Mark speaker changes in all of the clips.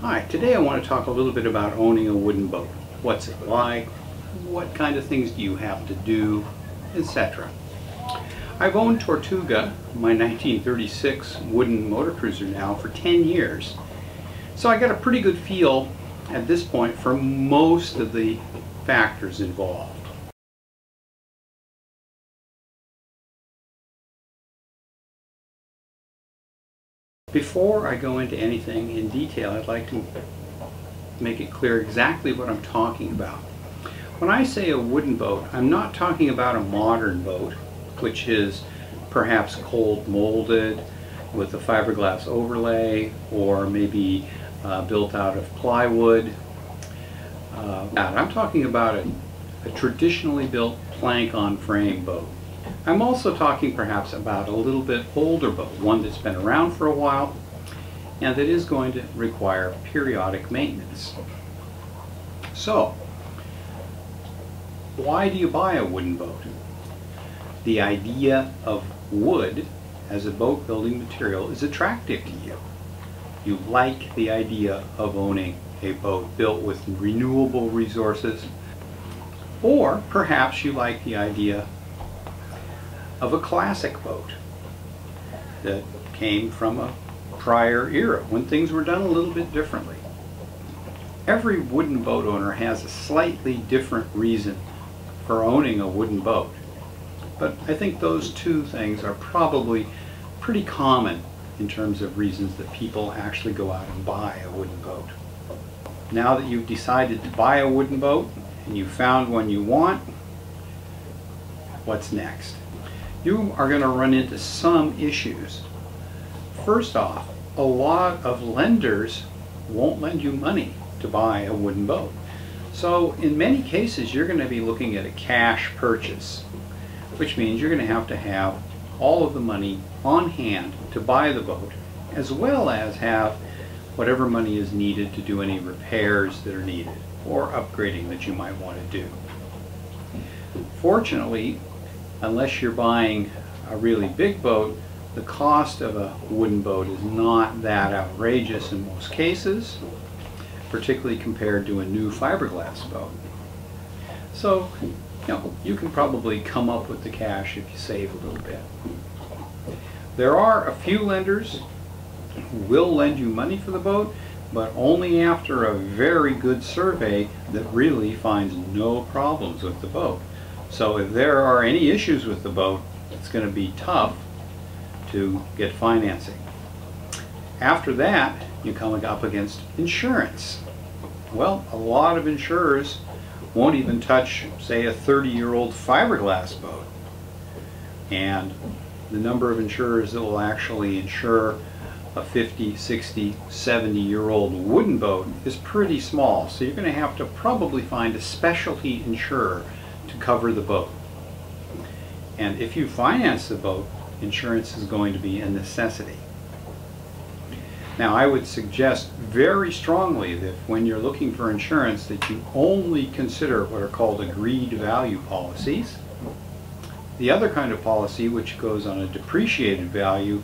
Speaker 1: Hi, today I want to talk a little bit about owning a wooden boat. What's it like? What kind of things do you have to do? Etc. I've owned Tortuga, my 1936 wooden motor cruiser now, for 10 years. So I got a pretty good feel at this point for most of the factors involved. Before I go into anything in detail, I'd like to make it clear exactly what I'm talking about. When I say a wooden boat, I'm not talking about a modern boat, which is perhaps cold molded with a fiberglass overlay or maybe uh, built out of plywood. Uh, I'm talking about a, a traditionally built plank on frame boat. I'm also talking perhaps about a little bit older boat, one that's been around for a while and that is going to require periodic maintenance. So, why do you buy a wooden boat? The idea of wood as a boat building material is attractive to you. You like the idea of owning a boat built with renewable resources, or perhaps you like the idea of a classic boat that came from a prior era when things were done a little bit differently. Every wooden boat owner has a slightly different reason for owning a wooden boat. But I think those two things are probably pretty common in terms of reasons that people actually go out and buy a wooden boat. Now that you've decided to buy a wooden boat and you found one you want, what's next? You are going to run into some issues First off, a lot of lenders won't lend you money to buy a wooden boat. So in many cases you're going to be looking at a cash purchase, which means you're going to have to have all of the money on hand to buy the boat, as well as have whatever money is needed to do any repairs that are needed or upgrading that you might want to do. Fortunately, unless you're buying a really big boat, the cost of a wooden boat is not that outrageous in most cases, particularly compared to a new fiberglass boat. So, you know, you can probably come up with the cash if you save a little bit. There are a few lenders who will lend you money for the boat, but only after a very good survey that really finds no problems with the boat. So if there are any issues with the boat, it's going to be tough to get financing. After that, you come up against insurance. Well, a lot of insurers won't even touch, say, a 30-year-old fiberglass boat. And the number of insurers that will actually insure a 50, 60, 70 year old wooden boat is pretty small. So you're going to have to probably find a specialty insurer to cover the boat. And if you finance the boat, insurance is going to be a necessity. Now I would suggest very strongly that when you're looking for insurance that you only consider what are called agreed value policies. The other kind of policy which goes on a depreciated value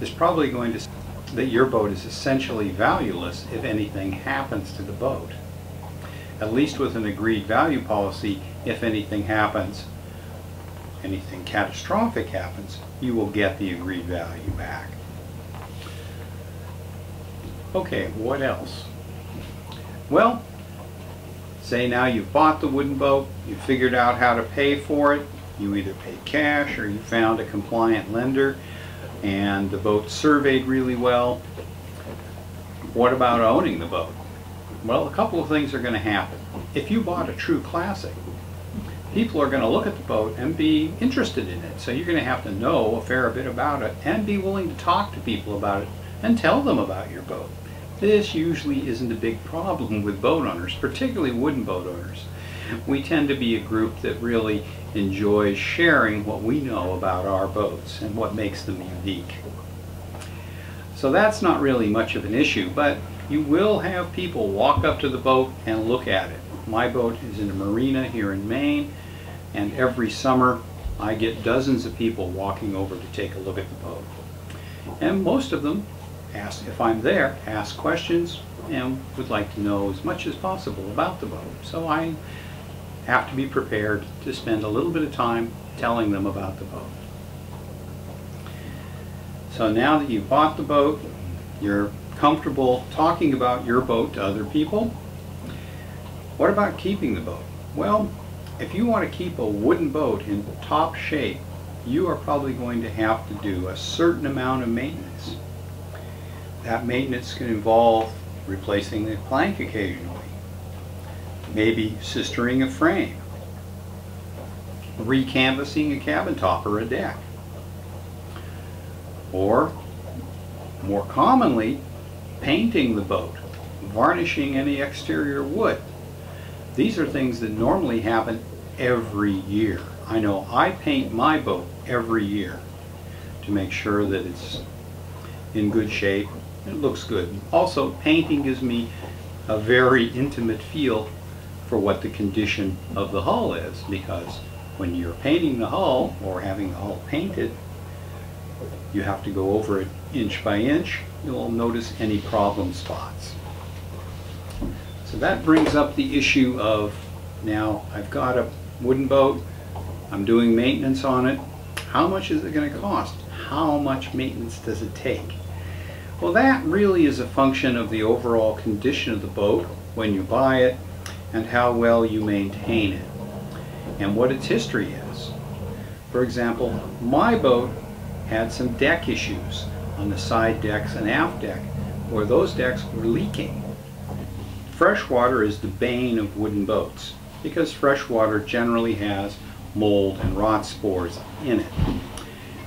Speaker 1: is probably going to that your boat is essentially valueless if anything happens to the boat. At least with an agreed value policy, if anything happens, anything catastrophic happens, you will get the agreed value back. Okay, what else? Well, say now you've bought the wooden boat, you figured out how to pay for it, you either paid cash or you found a compliant lender and the boat surveyed really well. What about owning the boat? Well, a couple of things are going to happen. If you bought a true classic, people are going to look at the boat and be interested in it. So you're going to have to know a fair bit about it and be willing to talk to people about it and tell them about your boat. This usually isn't a big problem with boat owners, particularly wooden boat owners. We tend to be a group that really enjoys sharing what we know about our boats and what makes them unique. So that's not really much of an issue, but you will have people walk up to the boat and look at it. My boat is in a marina here in Maine and every summer I get dozens of people walking over to take a look at the boat. And most of them ask, if I'm there, ask questions, and would like to know as much as possible about the boat. So I have to be prepared to spend a little bit of time telling them about the boat. So now that you've bought the boat, you're comfortable talking about your boat to other people. What about keeping the boat? Well, if you want to keep a wooden boat in top shape, you are probably going to have to do a certain amount of maintenance. That maintenance can involve replacing the plank occasionally, maybe sistering a frame, recanvassing a cabin top or a deck, or more commonly, painting the boat, varnishing any exterior wood. These are things that normally happen every year. I know I paint my boat every year to make sure that it's in good shape. It looks good. Also, painting gives me a very intimate feel for what the condition of the hull is because when you're painting the hull or having the hull painted, you have to go over it inch by inch. You'll notice any problem spots. So that brings up the issue of now I've got a wooden boat, I'm doing maintenance on it. How much is it going to cost? How much maintenance does it take? Well, that really is a function of the overall condition of the boat when you buy it and how well you maintain it and what its history is. For example, my boat had some deck issues on the side decks and aft deck where those decks were leaking. Freshwater is the bane of wooden boats because fresh water generally has mold and rot spores in it.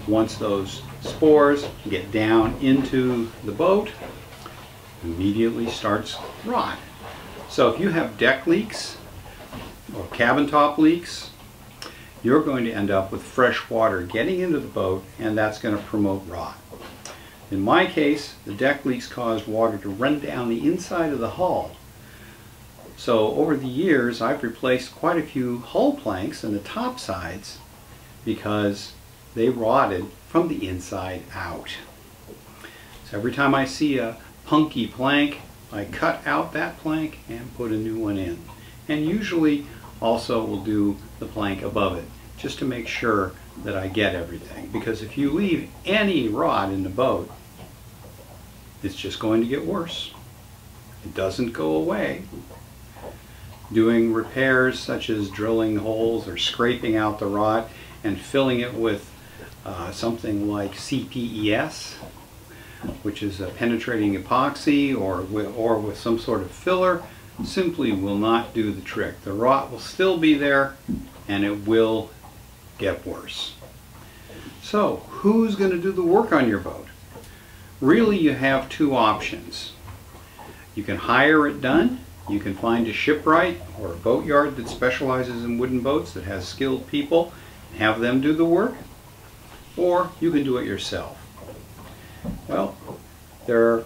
Speaker 1: Once those spores get down into the boat, immediately starts rot. So if you have deck leaks or cabin top leaks, you're going to end up with fresh water getting into the boat and that's going to promote rot. In my case, the deck leaks caused water to run down the inside of the hull. So over the years, I've replaced quite a few hull planks and the top sides because they rotted from the inside out. So every time I see a punky plank, I cut out that plank and put a new one in. And usually also will do the plank above it just to make sure that I get everything. Because if you leave any rot in the boat, it's just going to get worse. It doesn't go away. Doing repairs such as drilling holes or scraping out the rot and filling it with uh, something like CPES, which is a penetrating epoxy or or with some sort of filler, simply will not do the trick. The rot will still be there and it will get worse. So, who's going to do the work on your boat? Really, you have two options. You can hire it done. You can find a shipwright or a boatyard that specializes in wooden boats that has skilled people, and have them do the work, or you can do it yourself. Well, there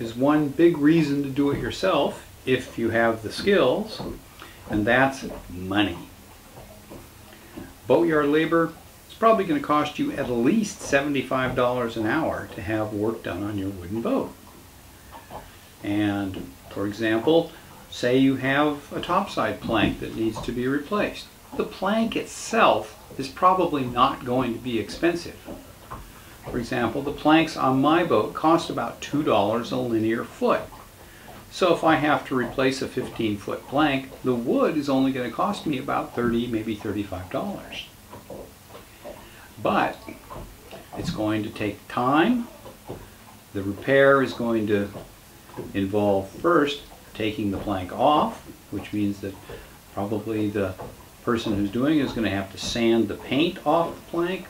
Speaker 1: is one big reason to do it yourself if you have the skills, and that's money. Boatyard labor is probably going to cost you at least $75 an hour to have work done on your wooden boat. And for example, say you have a topside plank that needs to be replaced. The plank itself is probably not going to be expensive. For example, the planks on my boat cost about $2 a linear foot. So if I have to replace a 15 foot plank, the wood is only going to cost me about 30, maybe $35. But it's going to take time. The repair is going to involve first taking the plank off, which means that probably the person who's doing it is going to have to sand the paint off the plank,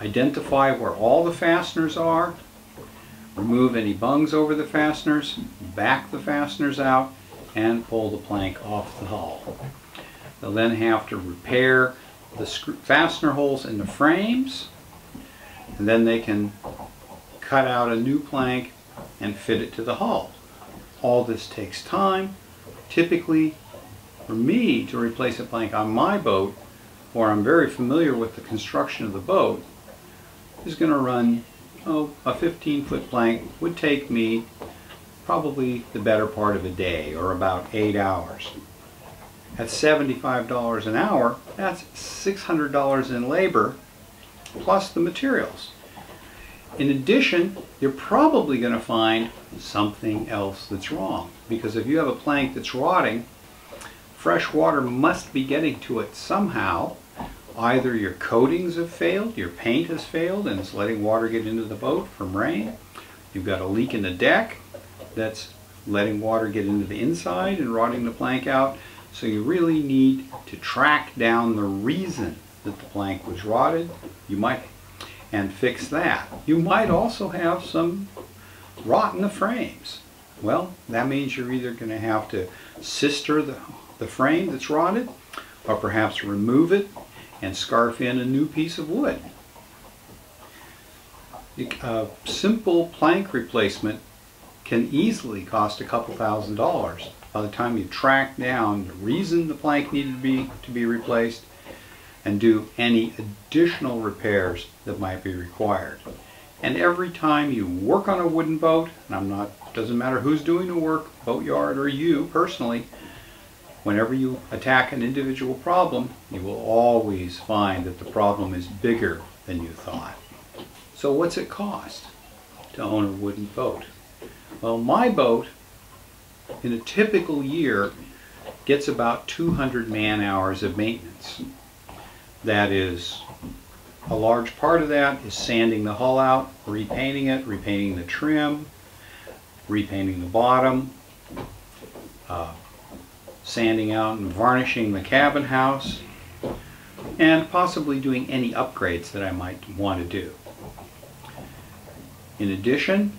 Speaker 1: identify where all the fasteners are, remove any bungs over the fasteners, back the fasteners out, and pull the plank off the hull. They'll then have to repair the fastener holes in the frames and then they can cut out a new plank and fit it to the hull. All this takes time. Typically, for me to replace a plank on my boat, or I'm very familiar with the construction of the boat, is going to run, oh, a 15 foot plank would take me probably the better part of a day or about eight hours. At $75 an hour, that's $600 in labor plus the materials. In addition, you're probably going to find something else that's wrong. Because if you have a plank that's rotting, fresh water must be getting to it somehow. Either your coatings have failed, your paint has failed, and it's letting water get into the boat from rain. You've got a leak in the deck that's letting water get into the inside and rotting the plank out. So you really need to track down the reason that the plank was rotted. You might and fix that. You might also have some rot in the frames. Well, that means you're either going to have to sister the, the frame that's rotted or perhaps remove it and scarf in a new piece of wood. A simple plank replacement can easily cost a couple thousand dollars by the time you track down the reason the plank needed to be to be replaced and do any additional repairs that might be required. And every time you work on a wooden boat, and I'm not, doesn't matter who's doing the work, boatyard or you personally, whenever you attack an individual problem, you will always find that the problem is bigger than you thought. So what's it cost to own a wooden boat? Well, my boat, in a typical year, gets about 200 man hours of maintenance. That is, a large part of that is sanding the hull out, repainting it, repainting the trim, repainting the bottom, uh, sanding out and varnishing the cabin house, and possibly doing any upgrades that I might want to do. In addition,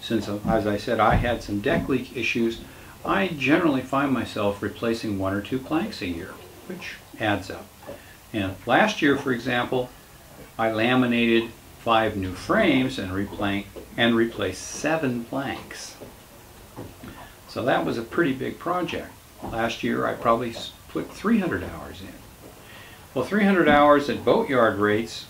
Speaker 1: since as I said I had some deck leak issues, I generally find myself replacing one or two planks a year, which adds up. And last year, for example, I laminated five new frames and, replank, and replaced seven planks. So that was a pretty big project. Last year I probably put 300 hours in. Well, 300 hours at boatyard rates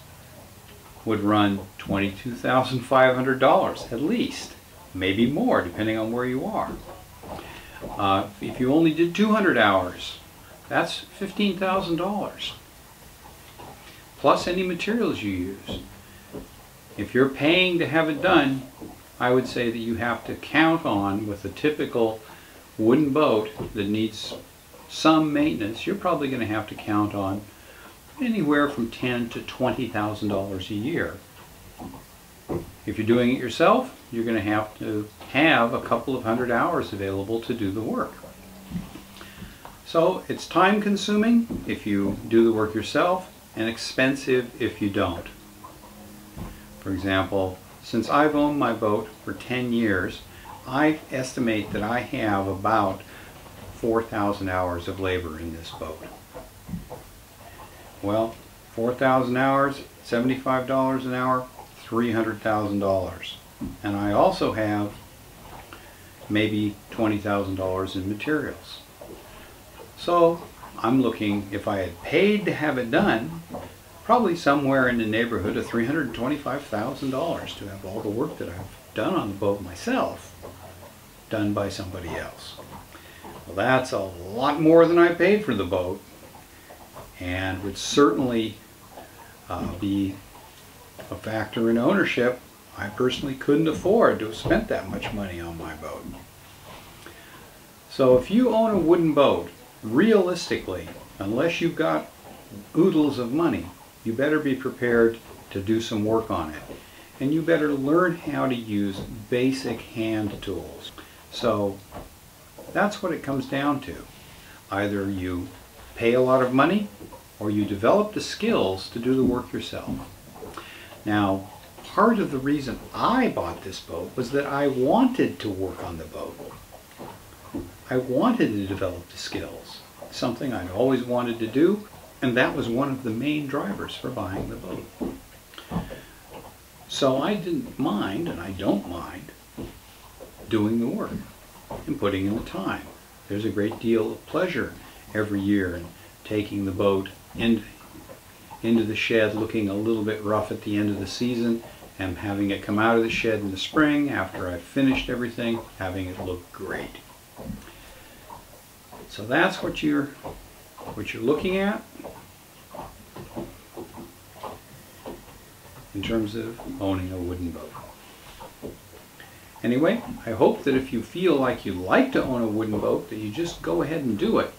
Speaker 1: would run $22,500 at least, maybe more depending on where you are. Uh, if you only did 200 hours, that's $15,000 plus any materials you use. If you're paying to have it done, I would say that you have to count on with a typical wooden boat that needs some maintenance, you're probably going to have to count on anywhere from ten to twenty thousand dollars a year. If you're doing it yourself, you're going to have to have a couple of hundred hours available to do the work. So it's time consuming if you do the work yourself and expensive if you don't. For example, since I've owned my boat for 10 years, I estimate that I have about 4,000 hours of labor in this boat. Well, 4,000 hours, $75 an hour, $300,000. And I also have maybe $20,000 in materials. So I'm looking, if I had paid to have it done, probably somewhere in the neighborhood of $325,000 to have all the work that I've done on the boat myself done by somebody else. Well, that's a lot more than I paid for the boat and would certainly uh, be a factor in ownership. I personally couldn't afford to have spent that much money on my boat. So if you own a wooden boat, realistically, unless you've got oodles of money, you better be prepared to do some work on it. And you better learn how to use basic hand tools. So that's what it comes down to. Either you pay a lot of money or you develop the skills to do the work yourself. Now, part of the reason I bought this boat was that I wanted to work on the boat. I wanted to develop the skills, something I'd always wanted to do, and that was one of the main drivers for buying the boat. So I didn't mind, and I don't mind, doing the work and putting in the time. There's a great deal of pleasure every year in taking the boat in, into the shed looking a little bit rough at the end of the season and having it come out of the shed in the spring after I've finished everything, having it look great. So that's what you're what you're looking at in terms of owning a wooden boat. Anyway, I hope that if you feel like you like to own a wooden boat, that you just go ahead and do it.